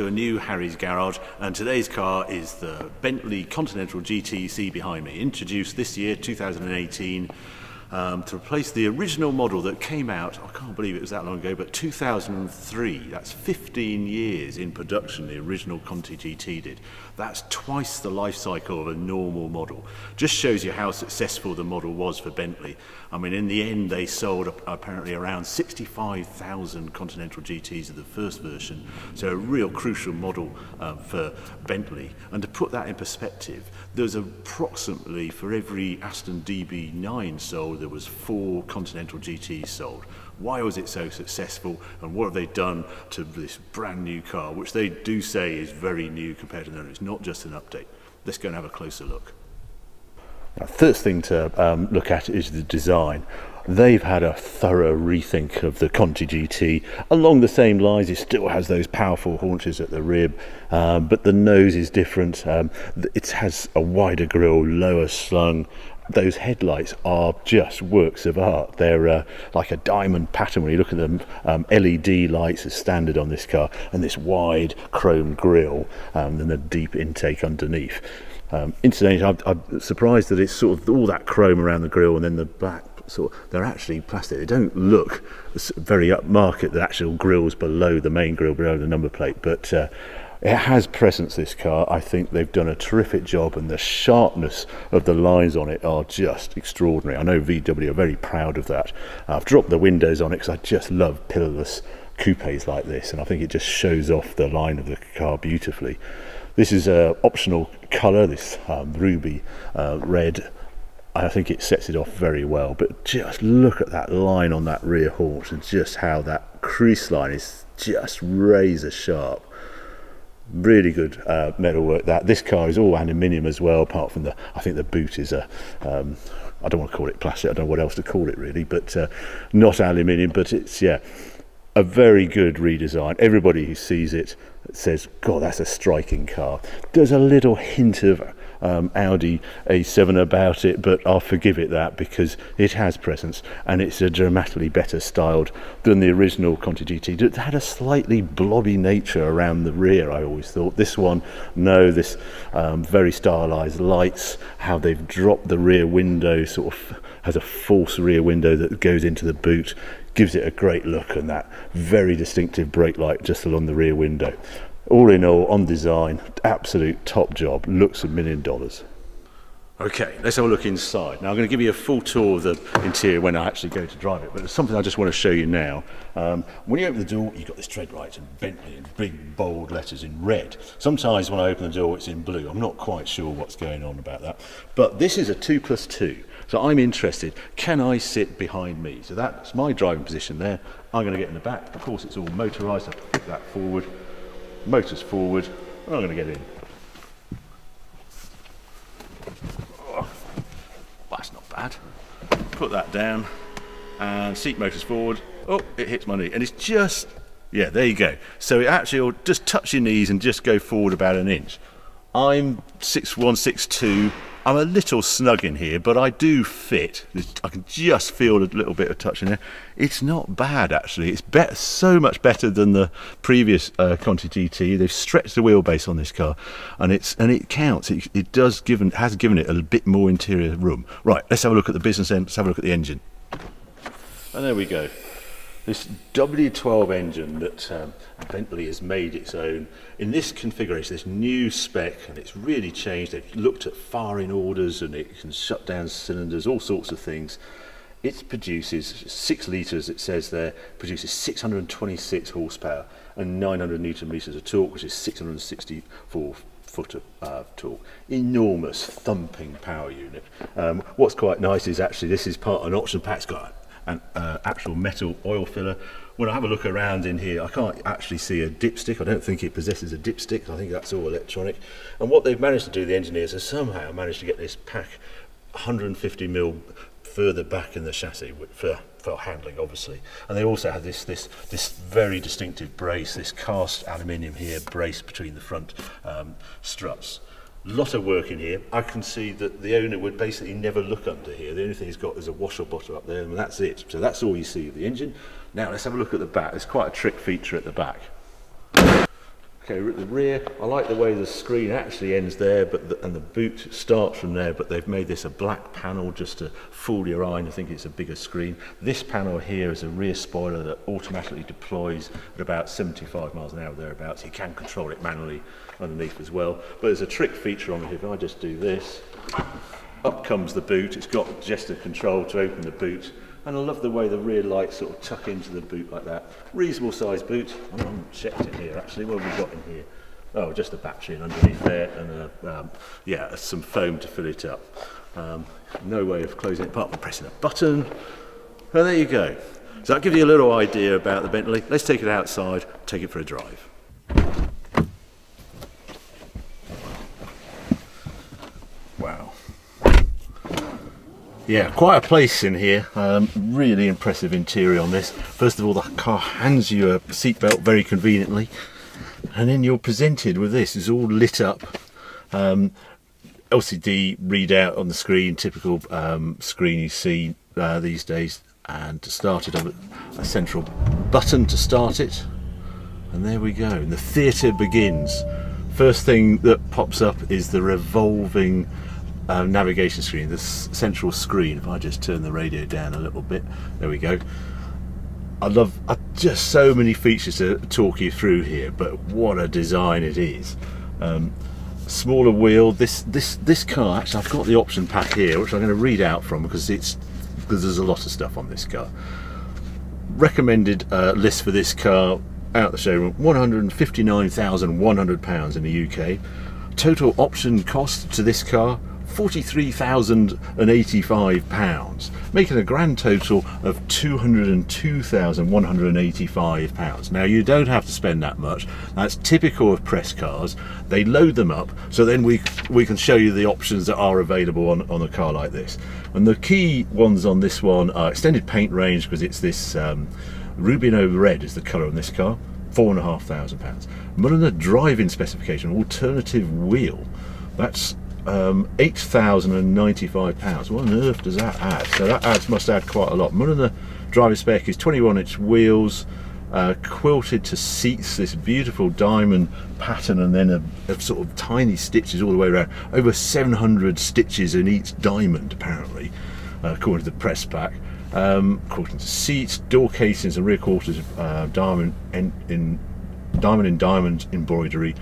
to a new Harry's Garage, and today's car is the Bentley Continental GTC behind me, introduced this year, 2018. Um, to replace the original model that came out, I can't believe it was that long ago, but 2003. That's 15 years in production, the original Conti GT did. That's twice the life cycle of a normal model. Just shows you how successful the model was for Bentley. I mean, in the end, they sold apparently around 65,000 Continental GTs of the first version, so a real crucial model uh, for Bentley. And to put that in perspective, there's approximately for every Aston DB9 sold, there was four Continental GTs sold. Why was it so successful and what have they done to this brand new car, which they do say is very new compared to them. It's not just an update. Let's go and have a closer look. Now, first thing to um, look at is the design. They've had a thorough rethink of the Conti GT. Along the same lines, it still has those powerful haunches at the rib, um, but the nose is different. Um, it has a wider grille, lower slung, those headlights are just works of art. They're uh, like a diamond pattern when you look at them. Um, LED lights are standard on this car, and this wide chrome grille, um, and the deep intake underneath. Um, incidentally, I'm, I'm, surprised that it's sort of all that chrome around the grille, and then the black. Sort of, they're actually plastic. They don't look very upmarket. The actual grills below the main grill, below the number plate, but. Uh, it has presence, this car. I think they've done a terrific job, and the sharpness of the lines on it are just extraordinary. I know VW are very proud of that. I've dropped the windows on it because I just love pillarless coupes like this, and I think it just shows off the line of the car beautifully. This is an optional colour, this um, ruby uh, red. I think it sets it off very well, but just look at that line on that rear haunch and just how that crease line is just razor sharp really good uh, metalwork. That this car is all aluminium as well, apart from the I think the boot is a um, I don't want to call it plastic. I don't know what else to call it really, but uh, not aluminium. But it's yeah, a very good redesign. Everybody who sees it says, "God, that's a striking car." There's a little hint of um, Audi A7 about it, but I'll forgive it that because it has presence and it's a dramatically better styled than the original Conti GT. It had a slightly blobby nature around the rear, I always thought. This one, no, this um, very stylized lights, how they've dropped the rear window, sort of has a false rear window that goes into the boot gives it a great look and that very distinctive brake light just along the rear window all in all, on design, absolute top job. Looks a million dollars. Okay, let's have a look inside. Now I'm going to give you a full tour of the interior when I actually go to drive it, but there's something I just want to show you now. Um, when you open the door, you've got this tread right and Bentley in big bold letters in red. Sometimes when I open the door, it's in blue. I'm not quite sure what's going on about that. But this is a 2 plus 2, so I'm interested. Can I sit behind me? So that's my driving position there. I'm going to get in the back. Of course, it's all motorised. I put that forward motors forward, I'm going to get in. Oh, that's not bad. Put that down and seat motors forward. Oh, it hits my knee. And it's just, yeah, there you go. So it actually will just touch your knees and just go forward about an inch. I'm 6'1", 6'2", I'm a little snug in here, but I do fit. I can just feel a little bit of touch in there. It's not bad actually. It's better, so much better than the previous uh, Conti GT. They've stretched the wheelbase on this car, and it's and it counts. It, it does given has given it a bit more interior room. Right, let's have a look at the business end. Let's have a look at the engine. And there we go this W12 engine that um, Bentley has made its own in this configuration, this new spec, and it's really changed. They've looked at firing orders and it can shut down cylinders, all sorts of things. It produces six litres, it says there, produces 626 horsepower and 900 newton meters of torque, which is 664 foot of uh, torque. Enormous thumping power unit. Um, what's quite nice is actually this is part of an option pack. It's got an uh, actual metal oil filler. When I have a look around in here, I can't actually see a dipstick. I don't think it possesses a dipstick. I think that's all electronic. And what they've managed to do, the engineers, is somehow managed to get this pack 150 mil further back in the chassis for, for handling, obviously. And they also have this, this, this very distinctive brace, this cast aluminium here brace between the front um, struts. Lot of work in here. I can see that the owner would basically never look under here. The only thing he's got is a washer bottle up there and that's it. So that's all you see of the engine. Now let's have a look at the back. There's quite a trick feature at the back. Okay, at the rear, I like the way the screen actually ends there, but the, and the boot starts from there. But they've made this a black panel just to fool your eye, and think it's a bigger screen. This panel here is a rear spoiler that automatically deploys at about 75 miles an hour thereabouts. You can control it manually underneath as well. But there's a trick feature on here. If I just do this, up comes the boot. It's got gesture control to open the boot. And I love the way the rear lights sort of tuck into the boot like that. Reasonable size boot. I haven't checked it here actually. What have we got in here? Oh, just a battery underneath there, and a, um, yeah, some foam to fill it up. Um, no way of closing it apart from pressing a button. And there you go. So that gives you a little idea about the Bentley. Let's take it outside, take it for a drive. Wow. Yeah, quite a place in here. Um, really impressive interior on this. First of all, the car hands you a seatbelt very conveniently, and then you're presented with this. It's all lit up. Um, LCD readout on the screen, typical um, screen you see uh, these days. And to start it, a central button to start it. And there we go. And the theatre begins. First thing that pops up is the revolving uh, navigation screen, the central screen. If I just turn the radio down a little bit, there we go. I love uh, just so many features to talk you through here, but what a design it is. Um, smaller wheel. This this this car actually, I've got the option pack here, which I'm going to read out from because it's because there's a lot of stuff on this car. Recommended uh, list for this car out the showroom: 159,100 pounds in the UK. Total option cost to this car £43,085, making a grand total of £202,185. Now, you don't have to spend that much. That's typical of press cars. They load them up, so then we, we can show you the options that are available on, on a car like this. And the key ones on this one are extended paint range, because it's this um, Rubino red is the colour on this car, four and a half thousand pounds. Mulliner driving specification, alternative wheel. That's um, £8,095. What on earth does that add? So that adds must add quite a lot. One of the driver spec is 21 inch wheels, uh, quilted to seats, this beautiful diamond pattern, and then a, a, sort of tiny stitches all the way around. Over 700 stitches in each diamond, apparently, uh, according to the press pack. Um, according to seats, door casings, and rear quarters, uh, diamond in, in diamond in diamond embroidery,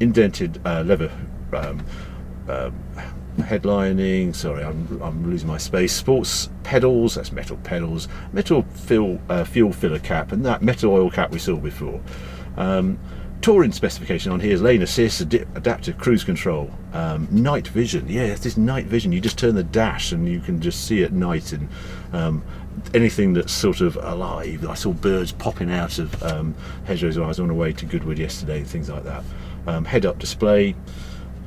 indented uh, leather um, um, headlining, sorry, I'm, I'm losing my space, sports pedals, that's metal pedals, metal fill, uh, fuel filler cap, and that metal oil cap we saw before. Um, touring specification on here is lane assist, ad adaptive cruise control, um, night vision. Yeah, it's this night vision. You just turn the dash and you can just see at night and um, anything that's sort of alive. I saw birds popping out of um, hedgerows when I was on the way to Goodwood yesterday, things like that. Um, head-up display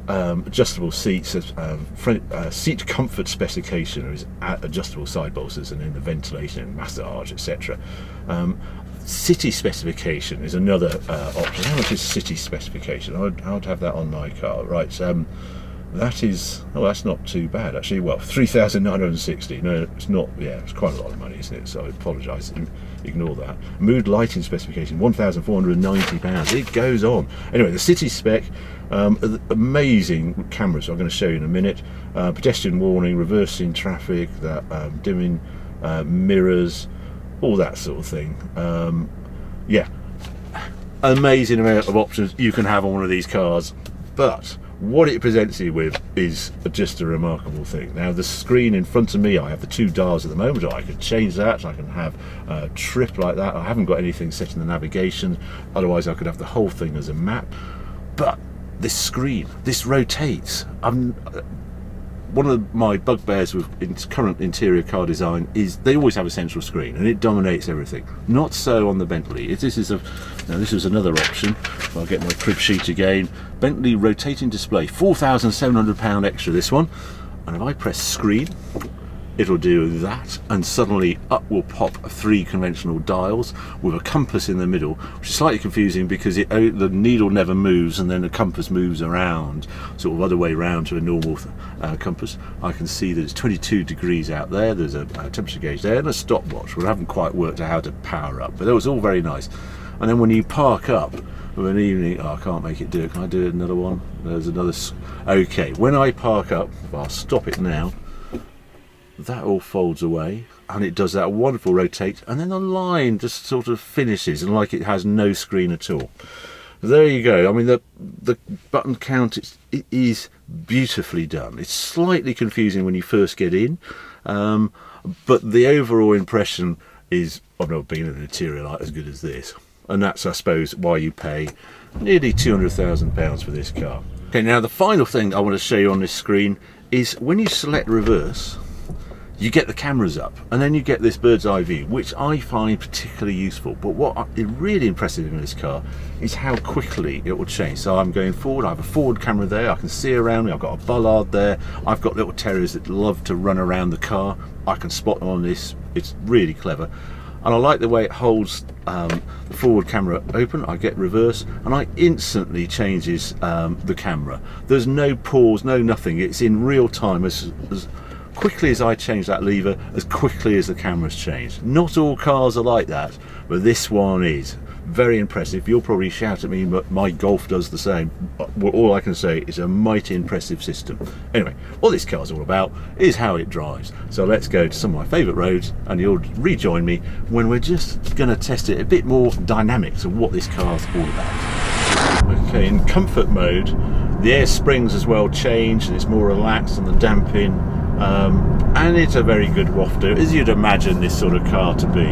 um, adjustable seats, um, front, uh, seat comfort specification is adjustable side bolsters and then the ventilation and massage, etc. Um, city specification is another uh, option. How much is city specification? I'd, I'd have that on my car. Right, um, that is, oh, that's not too bad actually. Well, 3,960. No, it's not, yeah, it's quite a lot of money, isn't it? So I apologise ignore that. Mood lighting specification, £1,490. It goes on. Anyway, the city spec, um, amazing cameras I'm going to show you in a minute. Uh, pedestrian warning, reversing traffic, that um, dimming uh, mirrors, all that sort of thing. Um, yeah, amazing amount of options you can have on one of these cars. But what it presents you with is just a remarkable thing. Now the screen in front of me, I have the two dials at the moment, I could change that, I can have a trip like that. I haven't got anything set in the navigation, otherwise I could have the whole thing as a map. But this screen, this rotates. I'm, one of my bugbears with current interior car design is they always have a central screen and it dominates everything. Not so on the Bentley. If this is a now this is another option. I'll get my crib sheet again. Bentley rotating display, four thousand seven hundred pound extra. This one, and if I press screen, it'll do that and suddenly up will pop three conventional dials with a compass in the middle which is slightly confusing because it, oh, the needle never moves and then the compass moves around sort of other way around to a normal uh, compass I can see that it's 22 degrees out there there's a, a temperature gauge there and a stopwatch we haven't quite worked out how to power up but that was all very nice And then when you park up of an evening, oh, I can't make it do it. Can I do another one? There's another. Okay, when I park up, I'll stop it now. That all folds away and it does that wonderful rotate and then the line just sort of finishes and like it has no screen at all. There you go. I mean the the button count is, it is beautifully done. It's slightly confusing when you first get in um, but the overall impression is i've never been in an interior like as good as this. And that's i suppose why you pay nearly 200,000 pounds for this car. Okay now the final thing i want to show you on this screen is when you select reverse you get the cameras up and then you get this bird's eye view which I find particularly useful. But what is really impressive in this car is how quickly it will change. So I'm going forward I have a forward camera there I can see around me I've got a bollard there I've got little terriers that love to run around the car. I can spot them on this it's really clever. And I like the way it holds um, the forward camera open I get reverse and I instantly changes um, the camera. There's no pause no nothing it's in real time as, as quickly as I change that lever, as quickly as the camera's changed. Not all cars are like that, but this one is. Very impressive. You'll probably shout at me, but my Golf does the same. Uh, but all I can say is a mighty impressive system. Anyway, what this car's all about is how it drives. So let's go to some of my favourite roads, and you'll rejoin me when we're just going to test it a bit more dynamics of what this car's all about. Okay, in comfort mode, the air springs as well change, and it's more relaxed and the damping um, and it's a very good wafter, as you'd imagine this sort of car to be.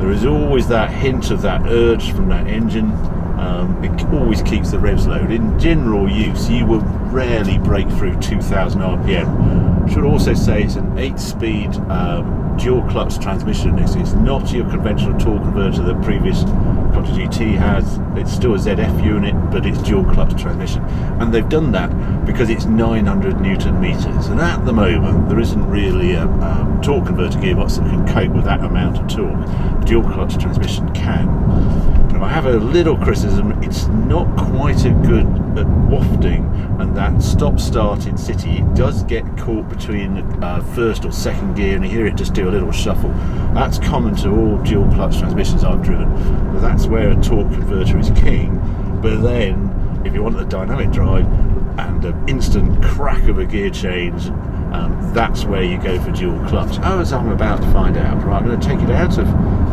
There is always that hint of that urge from that engine. Um, it always keeps the revs low. In general use, you will rarely break through 2000 RPM. Should also say it's an 8-speed um, dual clutch transmission. It's, it's not your conventional torque converter that previous Conti GT has. It's still a ZF unit, but it's dual clutch transmission. And they've done that because it's 900 newton meters. And at the moment, there isn't really a um, torque converter gearbox that can cope with that amount of torque. Dual clutch transmission can. I have a little criticism, it's not quite a good at wafting and that stop start in city it does get caught between uh, first or second gear and you hear it just do a little shuffle. That's common to all dual clutch transmissions I've driven. That's where a torque converter is king. But then if you want the dynamic drive and an instant crack of a gear change um, that's where you go for dual clutch. Oh, as I'm about to find out, right, I'm going to take it out of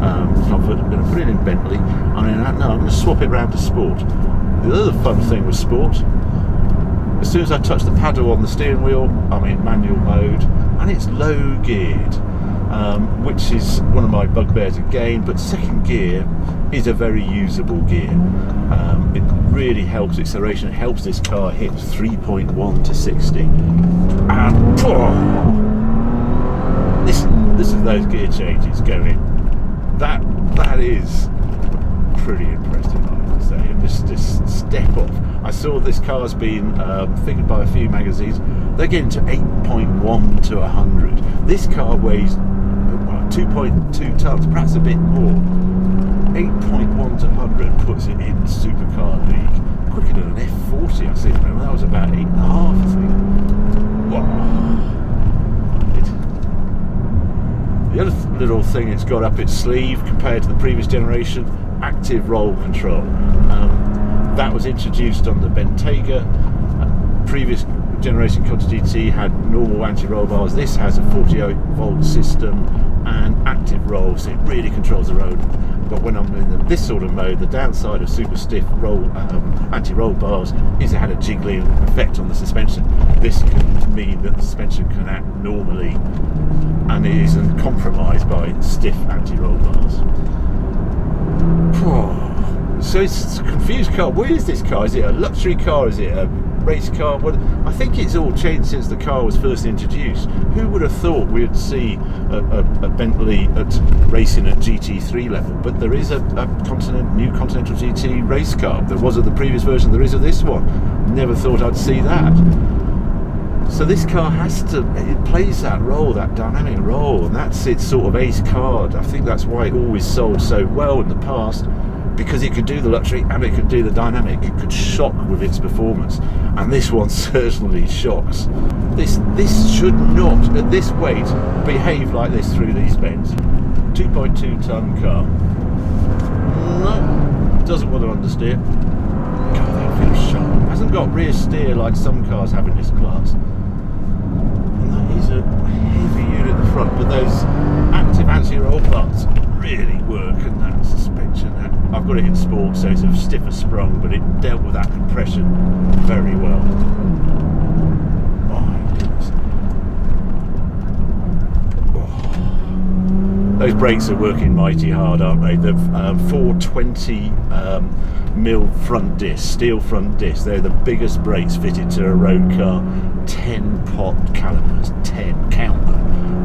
um, comfort, I'm going to put it in Bentley, going to, no, I'm going to swap it around to sport. The other fun thing with sport, as soon as I touch the paddle on the steering wheel, I'm in manual mode, and it's low geared, um, which is one of my bugbears again, but second gear is a very usable gear. Um, it really helps acceleration, it helps this car hit 3.1 to 60 and oh, this this is those gear changes going. That that is pretty impressive, I have to say. And this this step up. I saw this car's been um, figured by a few magazines. They're getting to 8.1 to 100. This car weighs 2.2 tons, perhaps a bit more. 8.1 to 100 puts it in supercar league quicker than an F40 I see. That was about eight and a half, I think. The other little thing it's got up its sleeve compared to the previous generation, active roll control. Um, that was introduced on the Bentayga. Uh, previous generation Conti GT had normal anti-roll bars. This has a 48 volt system and active roll, so it really controls the road. But when I'm in this sort of mode, the downside of super stiff roll um, anti-roll bars is it had a jiggling effect on the suspension. This can mean that the suspension can act normally and it isn't compromised by stiff anti-roll bars. So it's a confused car. What is this car? Is it a luxury car? Is it a race car. What I think it's all changed since the car was first introduced. Who would have thought we'd see a, a, a Bentley at racing at GT3 level? But there is a, a Continent, new Continental GT race car. There was of the previous version. There is of this one. Never thought I'd see that. So this car has to, it plays that role, that dynamic role, and that's its sort of ace card. I think that's why it always sold so well in the past because it could do the luxury and it could do the dynamic. It could shock with its performance, and this one certainly shocks. This this should not, at this weight, behave like this through these bends. 2.2 ton car. No doesn't want to understeer. God, that feels sharp. Hasn't got rear steer like some cars have in this class. And that is a heavy unit at the front, but those active anti-roll bars really work and that suspension. That, I've got it in sport, so it's a stiffer sprung, but it dealt with that compression very well. Those brakes are working mighty hard, aren't they? The um, 420 um, mil front disc, steel front disc. They're the biggest brakes fitted to a road car. 10 pot calipers, 10, count them.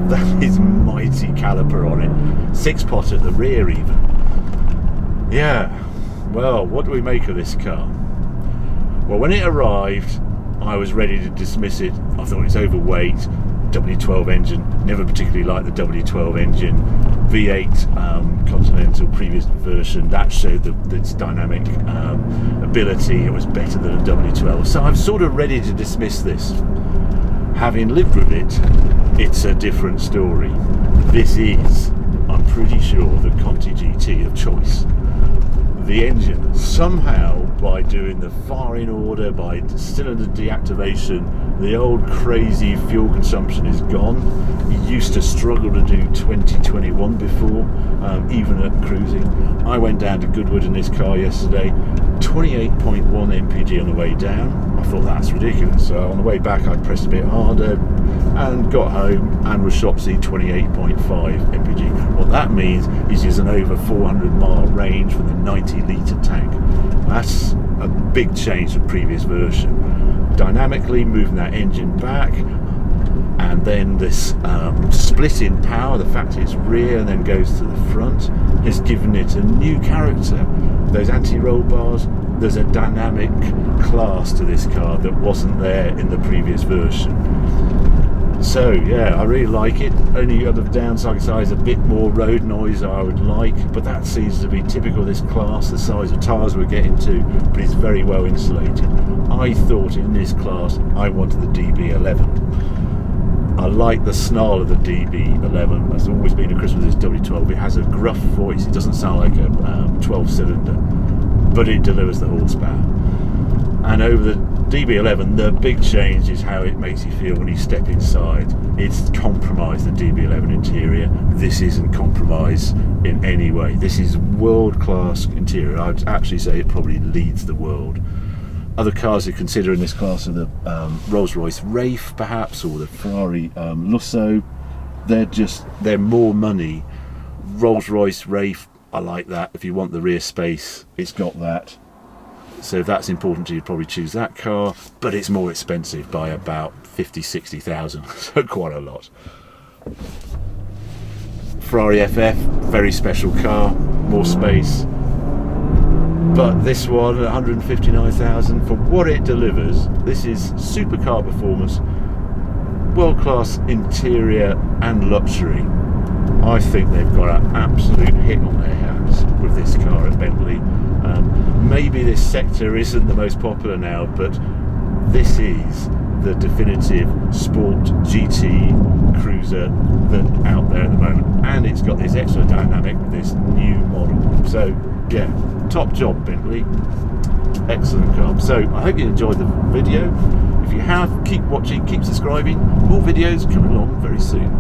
That is mighty caliper on it. Six pot at the rear even. Yeah, well, what do we make of this car? Well, when it arrived, I was ready to dismiss it. I thought it's overweight. W12 engine, never particularly liked the W12 engine. V8 um, Continental previous version, that showed the, its dynamic um, ability, it was better than a W12. So I'm sort of ready to dismiss this. Having lived with it, it's a different story. This is, I'm pretty sure, the Conti GT of choice the engine. Somehow by doing the firing order by cylinder deactivation the old crazy fuel consumption is gone. Used to struggle to do 2021 before um, even at cruising. I went down to Goodwood in this car yesterday 28.1 mpg on the way down. I thought that's ridiculous. So on the way back I pressed a bit harder and got home and was shop see 28.5 mpg what that means is there's an over 400 mile range from the 90 litre tank. That's a big change from previous version. Dynamically moving that engine back and then this um, split in power, the fact it's rear and then goes to the front, has given it a new character. Those anti-roll bars, there's a dynamic class to this car that wasn't there in the previous version. So yeah, I really like it. Only other downside is a bit more road noise I would like, but that seems to be typical of this class, the size of tyres we're getting to, but it's very well insulated. I thought in this class I wanted the DB11. I like the snarl of the DB11. That's always been a Christmas W12. It has a gruff voice. It doesn't sound like a um, 12 cylinder, but it delivers the horsepower. And over the DB11, the big change is how it makes you feel when you step inside. It's compromised the DB11 interior. This isn't compromised in any way. This is world-class interior. I'd actually say it probably leads the world. Other cars you consider in this class are the um, Rolls-Royce Wraith, perhaps, or the Ferrari um, Lusso. They're just they're more money. Rolls-Royce Wraith, I like that. If you want the rear space, it's got that so if that's important to you, probably choose that car, but it's more expensive by about 50, 60,000, so quite a lot. Ferrari FF, very special car, more space. But this one, 159,000, for what it delivers, this is supercar performance, world-class interior and luxury. I think they've got an absolute hit on their hands with this car at Bentley. Um, maybe this sector isn't the most popular now, but this is the definitive sport GT cruiser that out there at the moment, and it's got this extra dynamic with this new model. So yeah, top job Bentley. Excellent car. So I hope you enjoyed the video. If you have, keep watching, keep subscribing. More videos coming along very soon.